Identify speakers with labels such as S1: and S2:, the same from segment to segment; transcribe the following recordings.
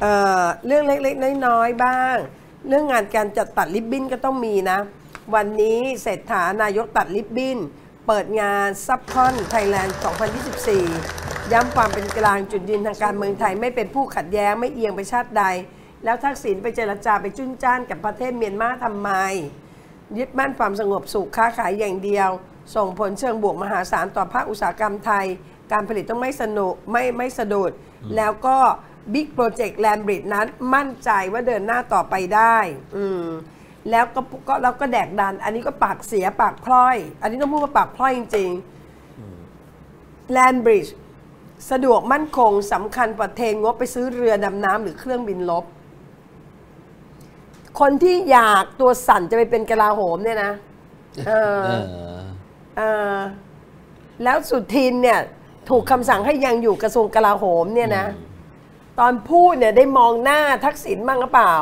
S1: เอ่อเรื่องเล็กๆ น้อยๆ บ้าง เรื่องงานการจัดตัดริบบิ้นก็ต้องมีนะ วันนี้เศรษฐานายกตัดริบบิ้น เปิดงานซับคอนไทยแลนด์ 2024 ย้ำความเป็นกลางจุดยืนทางการเมืองไทยไม่เป็นผู้ขัดแย้งไม่เอียงไปชาติใด แล้วทักษิณไปเจรจาไปจุ้นจ้านกับประเทศเมียนมาทำไม ยึดมั่นความสงบสุขค้าขายอย่างเดียว ส่งผลเชิงบวกมหาศาลต่อภาคอุตสาหกรรมไทย การผลิตต้องไม่สนุกไม่ไม่สะดุดแล้วก็ บิ๊กโปรเจกต์แลนบริดนั้นมั่นใจว่าเดินหน้าต่อไปได้ อืมแล้วก็ก็แล้วก็แดกดัน อันนี้ก็ปากเสียปากพล่อย อันนี้ต้องพูดว่าปากพล่อยจริงๆแลนบริดจ์สะดวกมั่นคงสำคัญกว่าเทงบไปซื้อเรือดำน้ำหรือเครื่องบินลบ คนที่อยากตัวสั่นจะไปเป็นกลาโหมเนี่ยนะเออ
S2: เออ
S1: เออแล้วสุทินเนี่ย ถูกคำสั่งให้ยังอยู่กระทรวงกลาโหมเนี่ยนะ ตอนพูดเนี่ยได้มองหน้าทักษิณบ้างหรือเปล่า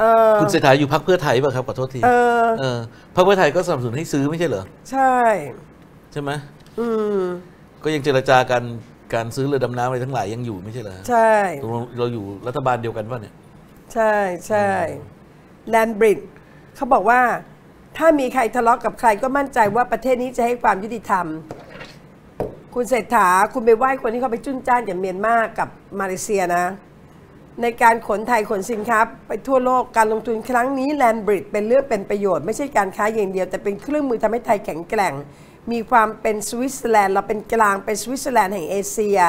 S1: เออ
S2: คุณเศรษฐาอยู่พักเพื่อไทยป่ะครับขอโทษที
S1: เออ
S2: เออพักเพื่อไทยก็สนับสนุนให้ซื้อไม่ใช่เหรอ
S1: ใช่
S2: ใช่ไหม
S1: อืม
S2: ก็ยังเจรจากันการซื้อเรือดำน้ำอะไรทั้งหลายยังอยู่ไม่ใช่เหรอ
S1: ใช่
S2: ตกลงเราอยู่รัฐบาลเดียวกันป่ะเนี่ย
S1: ใช่ใช่แลนด์บริดจ์เขาบอกว่า ถ้ามีใครทะเลาะกับใครก็มั่นใจว่าประเทศนี้จะให้ความยุติธรรม คุณเศรษฐาคุณไปไหว้คนที่เขาไปจุ้นจ้านกับเมียนมากับมาเลเซียนะ ในการขนไทยขนสินค้าไปทั่วโลกการลงทุนครั้งนี้แลนด์บริดจ์เป็นเรื่องเป็นประโยชน์ไม่ใช่การค้าอย่างเดียว แต่เป็นเครื่องมือทำให้ไทยแข็งแกร่ง มีความเป็นสวิตเซอร์แลนด์เราเป็นกลางเป็นสวิตเซอร์แลนด์แห่งเอเชีย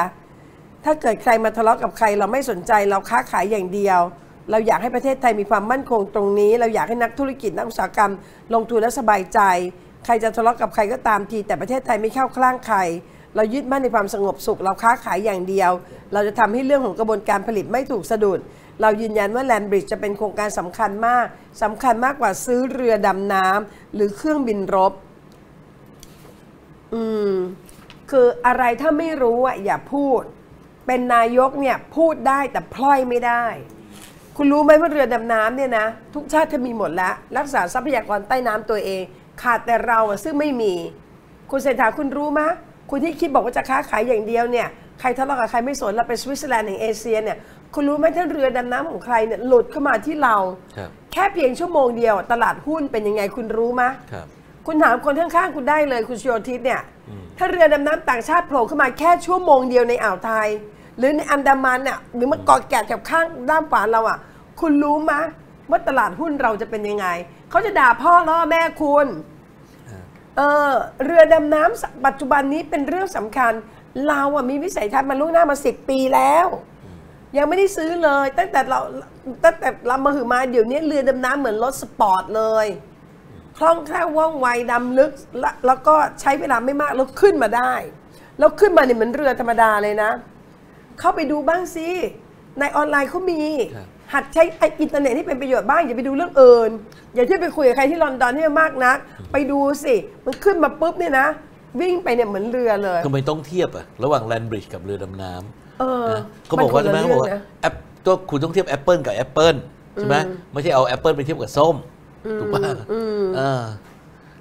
S1: ถ้าเกิดใครมาทะเลาะกับใครเราไม่สนใจเราค้าขายอย่างเดียว เราอยากให้ประเทศไทยมีความมั่นคงตรงนี้ เราอยากให้นักธุรกิจนักอุตสาหกรรม ลงทุนและสบายใจ ใครจะทะเลาะกับใครก็ตามทีแต่ประเทศไทยไม่เข้าข้างใคร เรายึดมั่นในความสงบสุข เราค้าขายอย่างเดียว เราจะทำให้เรื่องของกระบวนการผลิตไม่ถูกสะดุด เรายืนยันว่าแลนบริดจ์จะเป็นโครงการสำคัญมากสำคัญมากกว่าซื้อเรือดำน้ำหรือเครื่องบินรบ อืม คืออะไรถ้าไม่รู้อะอย่าพูด เป็นนายกเนี่ยพูดได้แต่พล่อยไม่ได้ คุณรู้ไหมว่าเรือดำน้ำเนี่ยนะทุกชาติเขามีหมดแล้ว รักษาทรัพยากรใต้น้ำตัวเอง ขาดแต่เราซึ่งไม่มี คุณเศรษฐาคุณรู้ไหม คุณที่คิดบอกว่าจะค้าขายอย่างเดียวเนี่ยใครทะเลาะกับใครไม่สนเราเป็นสวิตเซอร์แลนด์แห่งเอเชียเนี่ยคุณรู้ไหมถ้าเรือดำน้ำของใครเนี่ยหลุดเข้ามาที่เรา
S2: ครับ
S1: แค่เพียงชั่วโมงเดียว ตลาดหุ้นเป็นยังไงคุณรู้ไหม
S2: ครับ
S1: คุณถามคนข้างๆคุณได้เลยคุณชโยทิศเนี่ยถ้าเรือดำน้ำต่างชาติโผล่ขึ้นมาแค่ชั่วโมงเดียวในอ่าวไทย หรือในอันดามันน่ะหรือมาเกาะแกะกับข้างด้านฝาเราอะ คุณรู้ไหมว่าตลาดหุ้นเราจะเป็นยังไงเขาจะด่าพ่อล่อแม่คุณ เออเรือดำน้ำปัจจุบันนี้เป็นเรื่องสำคัญ เราอะมีวิสัยทัศน์มาล่วงหน้ามาสิบปีแล้ว ยังไม่ได้ซื้อเลย ตั้งแต่เราตั้งแต่เรามาหือมาเดี๋ยวนี้เรือดำน้ำเหมือนรถสปอร์ตเลยคล่องแคล่วว่องไวดำลึกแล้วก็ใช้เวลาไม่มากแล้วขึ้นมาได้แล้วขึ้นมาเนี่ยเหมือนเรือธรรมดาเลยนะ เข้าไปดูบ้างสิในออนไลน์เขามี หัดใช้ไอ้อินเทอร์เน็ตที่เป็นประโยชน์บ้าง อย่าไปดูเรื่องอื่น อย่าที่ไปคุยกับใครที่ลอนดอนเนี่ยมากนัก ไปดูสิ มันขึ้นมาปุ๊บเนี่ยนะ วิ่งไปเนี่ยเหมือนเรือเลย
S2: ทำไมต้องเทียบอะระหว่างแลนด์บริดจ์กับเรือดำน้ำ
S1: เออ
S2: นะเขาบอกว่า
S1: มัน
S2: ใช่ไหม
S1: คนละ
S2: เขาบอกว่า
S1: เรื่องนะ
S2: แอปก็คุณต้องเทียบแอปเปิลกับแอปเปิลใช่ไหมไม่ใช่เอาแอปเปิลไปเทียบกับส้มถูกป่ะเออ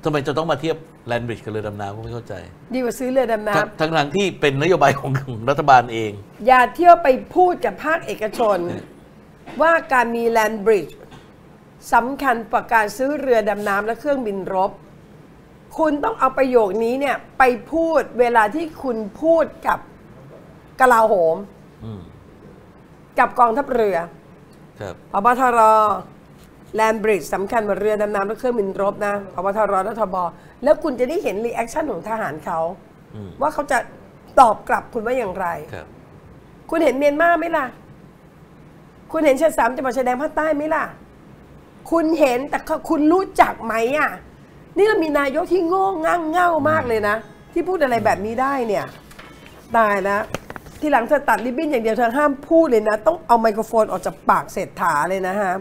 S2: ทำไมจะต้องมาเทียบแลนด์บริดจ์กับเรือดำน้ำก็ไม่เข้าใจ
S1: ดีกว่าซื้อเรือดำน้
S2: ทั้งทั้งทางที่เป็นนโยบายของของรัฐบาลเองำ
S1: อย่าเที่ยวไปพูดกับภาคเอกชน ว่าการมีแลนด์บริดจ์สำคัญกว่าการซื้อเรือดำน้ำและเครื่องบินรบ คุณต้องเอาประโยคนี้เนี่ยไปพูดเวลาที่คุณพูดกับกลาโหม
S2: อืม
S1: กับกองทัพเรือ
S2: ครับ
S1: ผบ.ทร. แลนด์บริดจ์สำคัญกว่าเรือดำน้ำและเครื่องบินรบนะ ผบ.ทร. และทบ.แล้วคุณจะได้เห็น reaction ของทหารเขา
S2: อืม
S1: ว่าเขาจะตอบกลับคุณว่าอย่างไร
S2: ครับ
S1: คุณเห็นเมียนมาไหมล่ะ คุณเห็นชายสามจังหวัดชายแดนภาคใต้ไหมล่ะ คุณเห็นแต่คุณรู้จักไหมอะ นี่เรามีนายกที่โง่งั่งเง่ามากเลยนะ ที่พูดอะไรแบบนี้ได้เนี่ยตายแล้วทีหลังเธอตัดริบบิ้นอย่างเดียวเธอห้ามพูดเลยนะ ต้องเอาไมโครโฟนออกจากปากเศรษฐาเลยนะฮะ